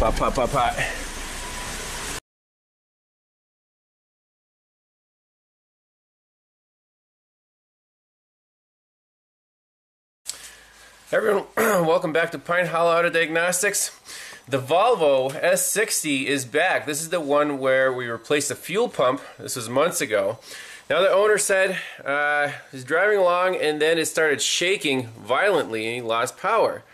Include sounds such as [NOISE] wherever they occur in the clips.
Pop, pop, pop, pop. Everyone, [CLEARS THROAT] welcome back to Pine Hollow Auto Diagnostics. The Volvo S60 is back. This is the one where we replaced the fuel pump. This was months ago. Now the owner said uh, he's driving along and then it started shaking violently and he lost power.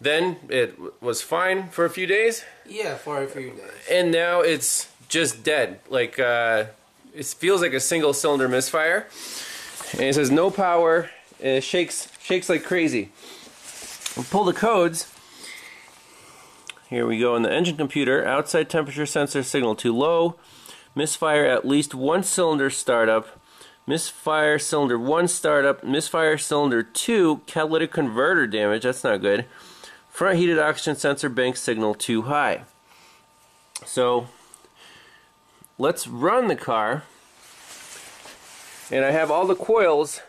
Then it was fine for a few days. Yeah, for a few days. And now it's just dead. Like uh, it feels like a single cylinder misfire. And it says no power. And it shakes shakes like crazy. We'll pull the codes. Here we go in the engine computer. Outside temperature sensor signal too low. Misfire at least one cylinder startup. Misfire cylinder 1 startup. Misfire cylinder 2 catalytic converter damage. That's not good. Front heated oxygen sensor bank signal too high. So let's run the car. And I have all the coils,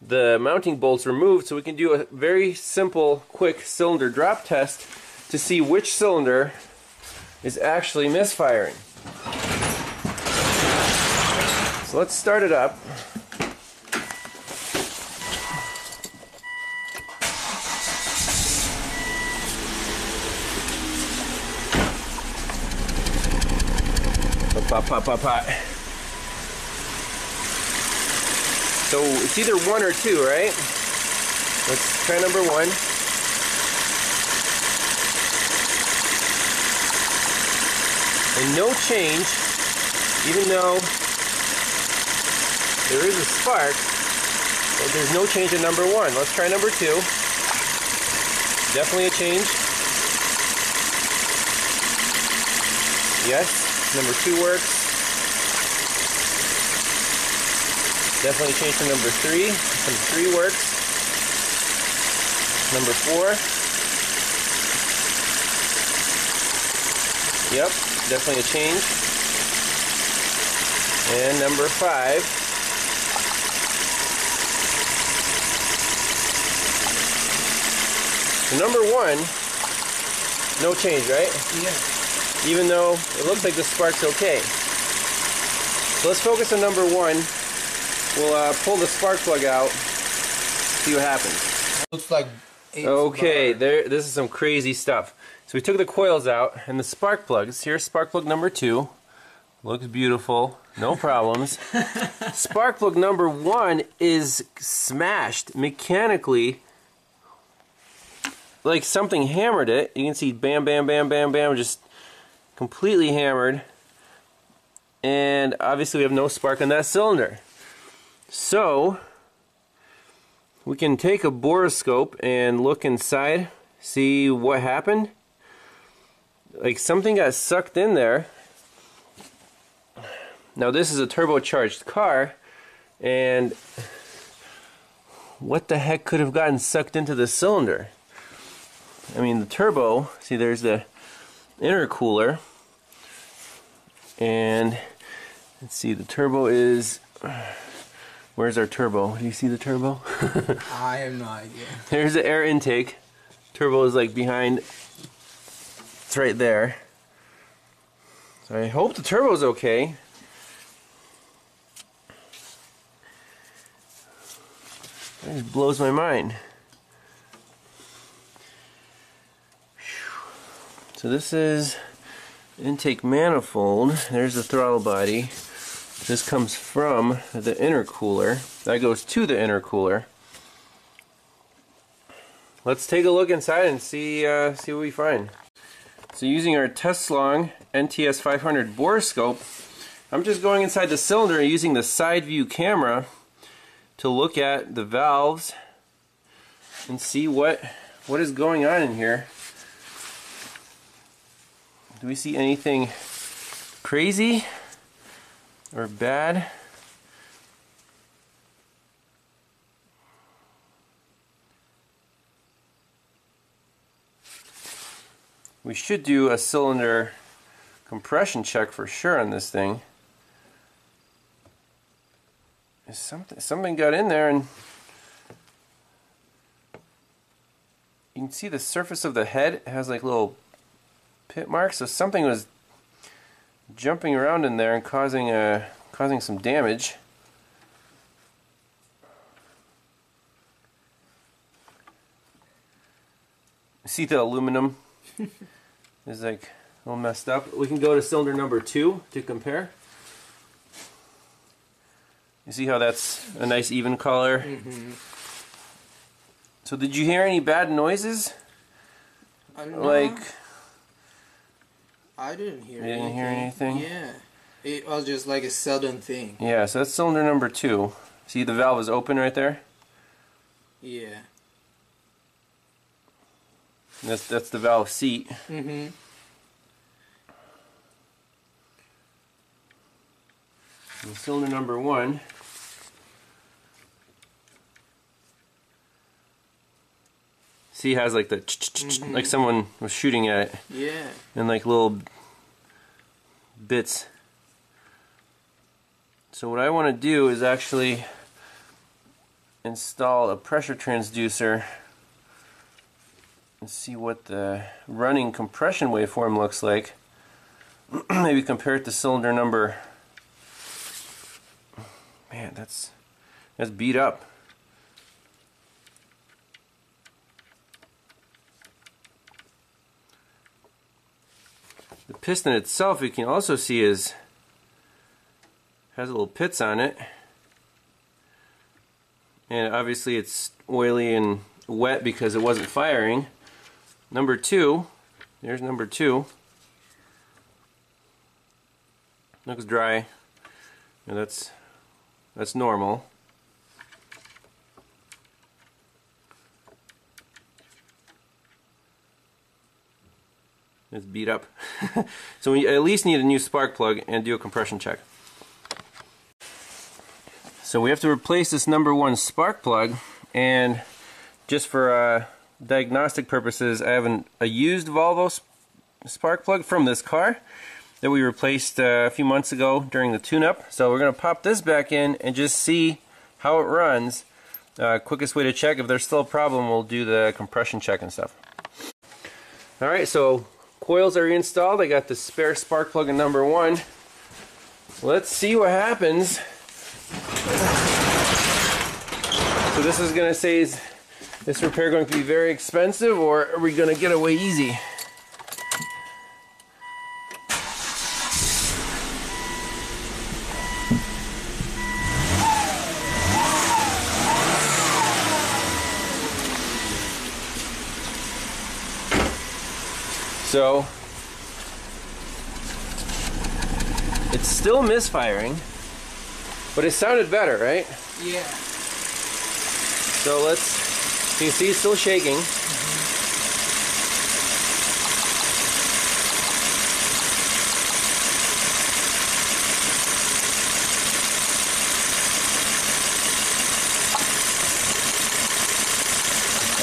the mounting bolts removed so we can do a very simple, quick cylinder drop test to see which cylinder is actually misfiring. So let's start it up. Pop, pop, pop, pop. So it's either one or two, right? Let's try number one. And no change, even though there is a spark, but there's no change in number one. Let's try number two. Definitely a change. Yes, number two works. Definitely change to number three. Number three works. Number four. Yep, definitely a change. And number five. So number one, no change, right? Yeah. Even though it looks like the spark's okay. So let's focus on number one. We'll uh, pull the spark plug out, see what happens. Looks like Okay, there. This is some crazy stuff. So we took the coils out and the spark plugs. Here's spark plug number two. Looks beautiful, no [LAUGHS] problems. spark plug number one is smashed mechanically. Like something hammered it. You can see bam, bam, bam, bam, bam, just completely hammered. And obviously we have no spark on that cylinder. So, we can take a borescope and look inside, see what happened. Like something got sucked in there. Now this is a turbocharged car, and what the heck could have gotten sucked into the cylinder? I mean, the turbo, see there's the intercooler, and let's see, the turbo is, where's our turbo? Do you see the turbo? [LAUGHS] I have no idea. There's the air intake. Turbo is like behind. It's right there. So I hope the turbo's okay. That just blows my mind. So this is intake manifold. There's the throttle body. This comes from the intercooler. That goes to the intercooler. Let's take a look inside and see uh, see what we find. So using our Teslong NTS 500 borescope, I'm just going inside the cylinder using the side view camera to look at the valves and see what what is going on in here. Do we see anything crazy or bad? We should do a cylinder compression check for sure on this thing. Is something something got in there and you can see the surface of the head has like little pit mark. So something was jumping around in there and causing uh, causing some damage. See the aluminum [LAUGHS] is like all messed up. We can go to cylinder number two to compare. You see how that's a nice even color? Mm-hmm. So did you hear any bad noises? Uh, Like, I didn't hear. You didn't anything. hear anything? Yeah, it was just like a sudden thing. yeah, so that's cylinder number two. See the valve is open right there? Yeah. That's, that's the valve seat. Mm-hmm. Cylinder number one. See, has like the Mhm. like someone was shooting at it, Yeah. and like little bits. So what I want to do is actually install a pressure transducer and see what the running compression waveform looks like. [CLEARS THROAT] Maybe compare it to cylinder number. Man, that's that's beat up. The piston itself, you can also see is has little pits on it, and obviously it's oily and wet because it wasn't firing. Number two, there's number two. Looks dry. And that's that's normal. It's beat up. [LAUGHS] so we at least need a new spark plug and do a compression check. So we have to replace this number one spark plug and just for uh, diagnostic purposes I have an, a used Volvo sp spark plug from this car that we replaced uh, a few months ago during the tune-up. So we're going to pop this back in and just see how it runs. Uh, quickest way to check if there's still a problem we'll do the compression check and stuff. Alright so coils are reinstalled. I got the spare spark plug in number one. Let's see what happens. So this is going to say is this repair going to be very expensive or are we going to get away easy? So it's still misfiring, but it sounded better, right? Yeah. So let's, you can see it's still shaking.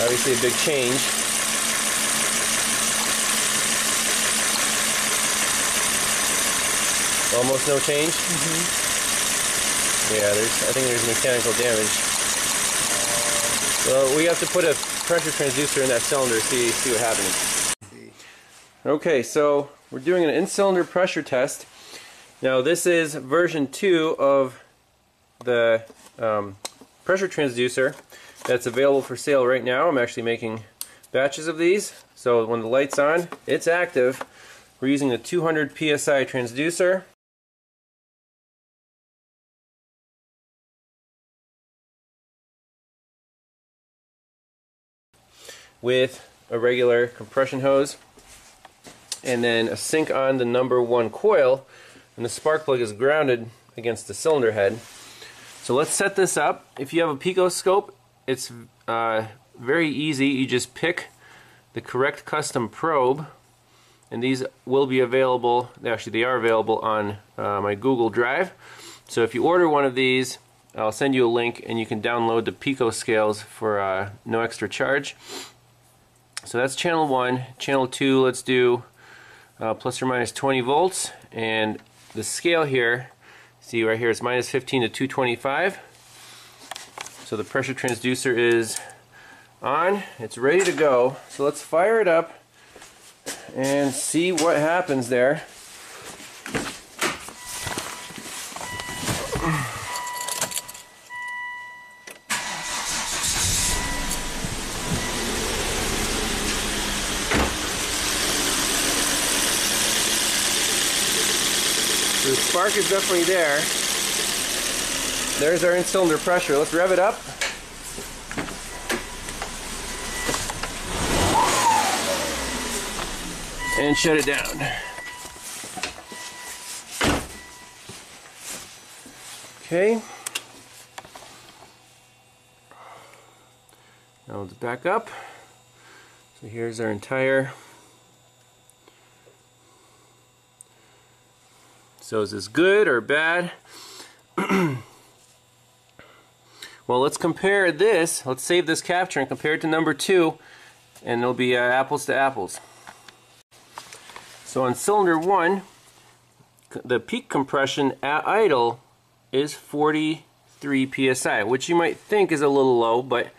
Obviously a big change. Almost no change? Yeah, there's. I think there's mechanical damage. Well, we have to put a pressure transducer in that cylinder, see see what happens. Okay, so we're doing an in-cylinder pressure test. Now this is version 2 of the um, pressure transducer that's available for sale right now. I'm actually making batches of these. So when the light's on, it's active. We're using the 200 psi transducer. With a regular compression hose and then a sync on the number one coil and the spark plug is grounded against the cylinder head. So let's set this up. If you have a pico scope, it's uh, very easy. You just pick the correct custom probe and these will be available, actually they are available on uh, my Google Drive. So if you order one of these, I'll send you a link and you can download the pico scales for uh, no extra charge. So that's channel 1. Channel 2, let's do uh, plus or minus 20 volts. And the scale here, see right here, it's minus 15 to 225. So the pressure transducer is on. It's ready to go. So let's fire it up and see what happens there. Spark is definitely there. There's our in-cylinder pressure. Let's rev it up. And shut it down. Okay. Now let's back up. So here's our entire So is this good or bad? [CLEARS THROAT] well, let's compare this. Let's save this capture and compare it to number two, and it'll be uh, apples to apples. So on cylinder one, the peak compression at idle is 43 psi, which you might think is a little low, but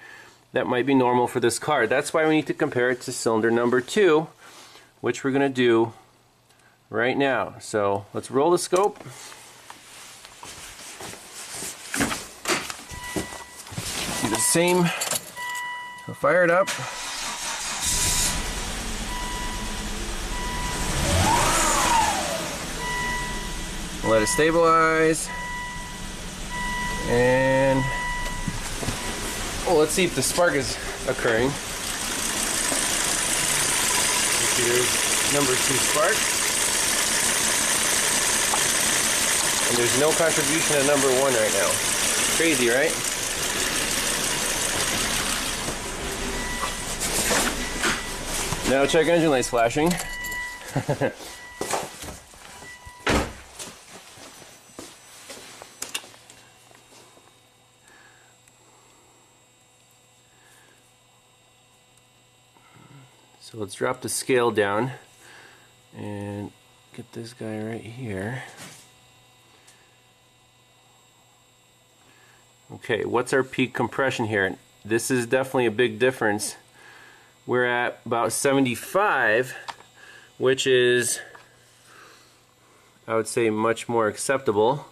that might be normal for this car. That's why we need to compare it to cylinder number two, which we're going to do right now. So let's roll the scope. Do the same. So fire it up. Let it stabilize. And oh, let's see if the spark is occurring. Here's number two spark. And there's no contribution to number one right now. Crazy, right? Now check engine lights flashing. [LAUGHS] so let's drop the scale down and get this guy right here. Okay, what's our peak compression here? This is definitely a big difference. We're at about 75, which is, I would say, much more acceptable.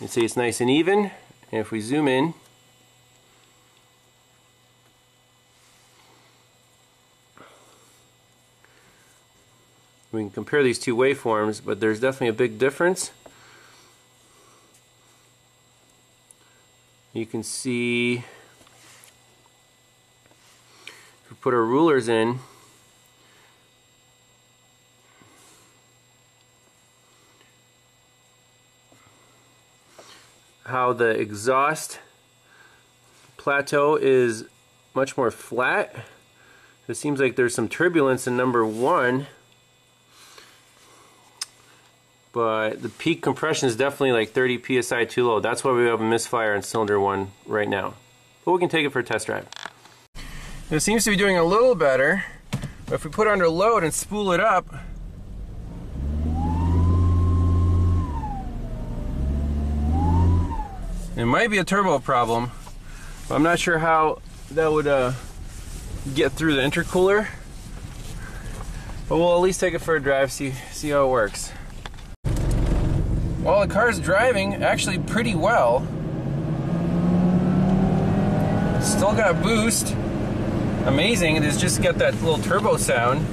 You see it's nice and even, and if we zoom in, we can compare these two waveforms, but there's definitely a big difference. You can see if we put our rulers in how the exhaust plateau is much more flat. It seems like there's some turbulence in number one but the peak compression is definitely like 30 psi too low. That's why we have a misfire in cylinder one right now. But we can take it for a test drive. It seems to be doing a little better, but if we put it under load and spool it up, it might be a turbo problem. I'm not sure how that would uh, get through the intercooler, but we'll at least take it for a drive, see see how it works. Well, the car's driving actually pretty well. Still got boost. Amazing. It has just got that little turbo sound.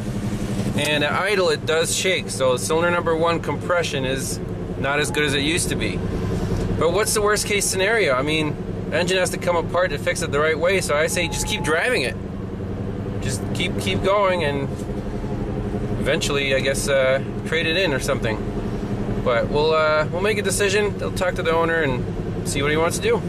And at idle, it does shake. So cylinder number one compression is not as good as it used to be. But what's the worst case scenario? I mean, engine has to come apart to fix it the right way. So I say just keep driving it. Just keep keep going and eventually, I guess, uh, trade it in or something. But we'll uh, we'll make a decision. They'll talk to the owner and see what he wants to do.